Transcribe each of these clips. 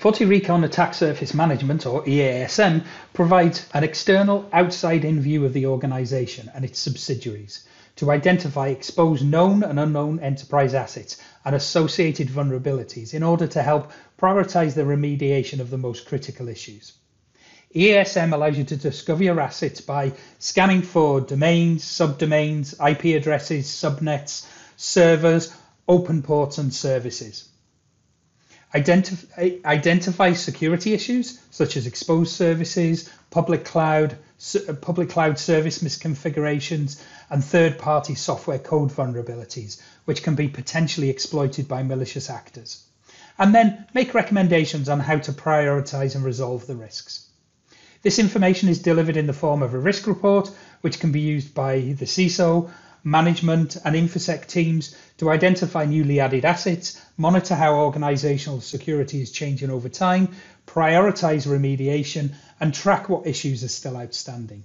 FortiRecon Attack Surface Management, or EASM, provides an external, outside-in view of the organization and its subsidiaries to identify exposed known and unknown enterprise assets and associated vulnerabilities in order to help prioritize the remediation of the most critical issues. EASM allows you to discover your assets by scanning for domains, subdomains, IP addresses, subnets, servers, open ports, and services. Identify, identify security issues such as exposed services, public cloud, uh, public cloud service misconfigurations, and third-party software code vulnerabilities, which can be potentially exploited by malicious actors. And then make recommendations on how to prioritize and resolve the risks. This information is delivered in the form of a risk report, which can be used by the CISO, management, and InfoSec teams to identify newly added assets, monitor how organizational security is changing over time, prioritize remediation, and track what issues are still outstanding.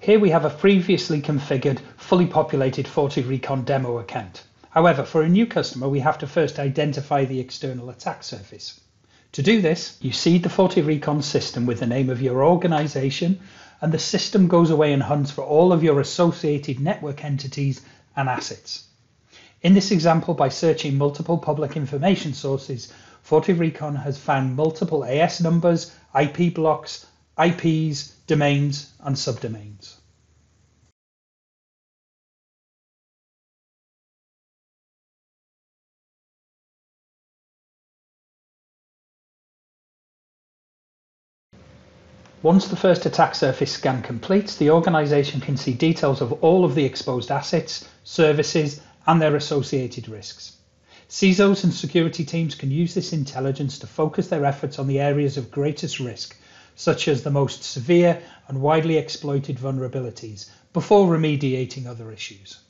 Here we have a previously configured, fully populated FortiRecon demo account. However, for a new customer, we have to first identify the external attack surface. To do this, you seed the FortiRecon system with the name of your organization, and the system goes away and hunts for all of your associated network entities and assets. In this example, by searching multiple public information sources, FortiRecon has found multiple AS numbers, IP blocks, IPs, domains, and subdomains. Once the first attack surface scan completes, the organization can see details of all of the exposed assets, services, and their associated risks. CISOs and security teams can use this intelligence to focus their efforts on the areas of greatest risk, such as the most severe and widely exploited vulnerabilities, before remediating other issues.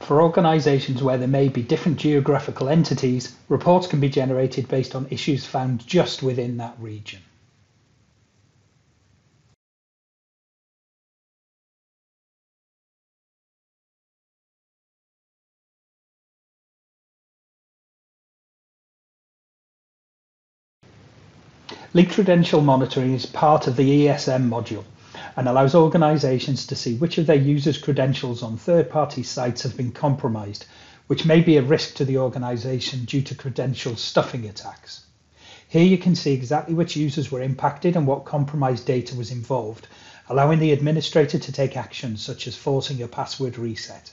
For organizations where there may be different geographical entities, reports can be generated based on issues found just within that region. Leak credential monitoring is part of the EASM module and allows organizations to see which of their users' credentials on third-party sites have been compromised, which may be a risk to the organization due to credential stuffing attacks. Here you can see exactly which users were impacted and what compromised data was involved, allowing the administrator to take actions such as forcing a password reset.